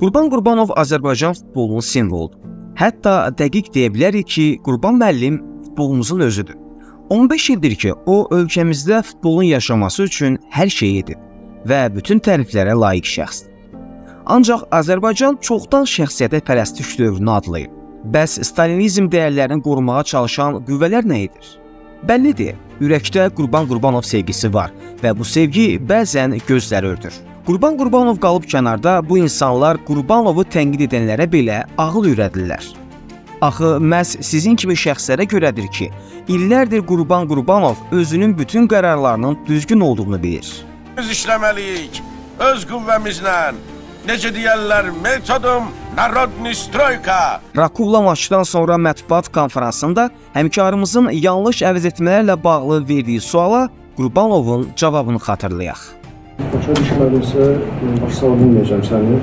Qurban Qurbanov Azərbaycan futbolunun simvoludur. Hətta dəqiq deyə bilərik ki, Qurban müəllim futbolumuzun özüdür. 15 ildir ki, o ölkəmizdə futbolun yaşaması üçün hər şey edib və bütün təriflərə layiq şəxsdir. Ancaq Azərbaycan çoxdan şəxsiyyətə pərəstiş dövrünü adlayıb. Bəs Stalinizm dəyərlərini qorumağa çalışan qüvvələr nə edir? Bəllidir, ürəkdə Qurban Qurbanov sevgisi var və bu sevgi bəzən gözləri örtür. Qurban Qurbanov qalıb kənarda bu insanlar Qurbanovu tənqid edənlərə belə ağıl öyrədirlər. Axı məhz sizin kimi şəxslərə görədir ki, illərdir Qurban Qurbanov özünün bütün qərarlarının düzgün olduğunu bilir. Biz işləməliyik öz qüvvəmizlə. Necə deyirlər, metodum Narodni Stroyka. Rakovla maçdan sonra mətbuat konfransında həmkarımızın yanlış əvəz etmələrlə bağlı verdiyi suala Qurbanovun cavabını xatırlayaq. Başa düşmədimsə, başa sala bilməyəcəm səni.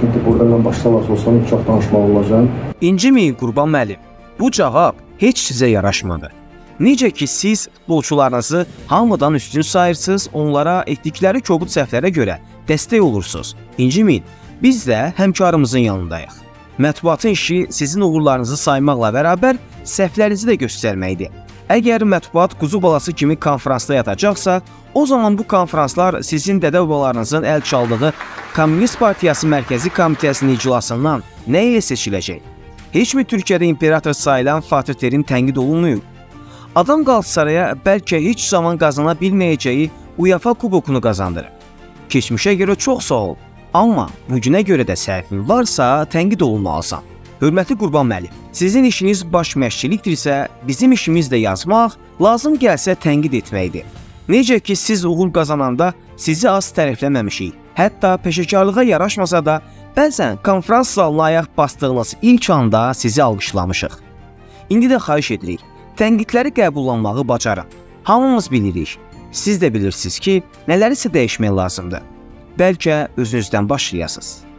Çünki burada mən başa salası olsam çox danışmalı olacağam. İnciməyin Qurban müəllim. Bu cavab heç sizə yaraşmadı. Necə ki siz futbolçularınızı hamıdan üstün sayırsınız, onlara etdikləri kobud səhvlərə görə dəstək olursunuz. İnciməyin. Biz də həmkarımızın yanındayıq. Mətbuatın işi sizin uğurlarınızı saymaqla bərabər səhvlərinizi də göstərməkdir. Əgər mətbuat quzu balası kimi konfransda yatacaqsa, o zaman bu konfranslar sizin dədə-babalarınızın əl çaldığı Kommunist Partiyası Mərkəzi Komitəsinin iclasından nə ilə seçiləcək? Heçmi Türkiyədə imperator sayılan Fatih Terim tənqid olunmayıb? Adam Qalatasaraya bəlkə heç zaman qazana bilməyəcəyi UEFA kubokunu qazandırıb. Keçmişə görə çox sağ ol, amma bu günə görə də səhvin varsa tənqid olunmalısan. Hörmətli Qurban müəllim, sizin işiniz baş məşqçilikdirsə, bizim işimiz də yazmaq, lazım gəlsə tənqid etməkdir. Necə ki siz uğur qazananda sizi az tərifləməmişik. Hətta peşəkarlığa yaraşmasa da, bəzən konfrans zalına ayaq basdığınız ilk anda sizi alqışlamışıq. İndi də xahiş edirik, tənqidləri qəbullanmağı bacarın. Hamımız bilirik. Siz də bilirsiniz ki, nələrisə dəyişmək lazımdır. Bəlkə özünüzdən başlayasınız.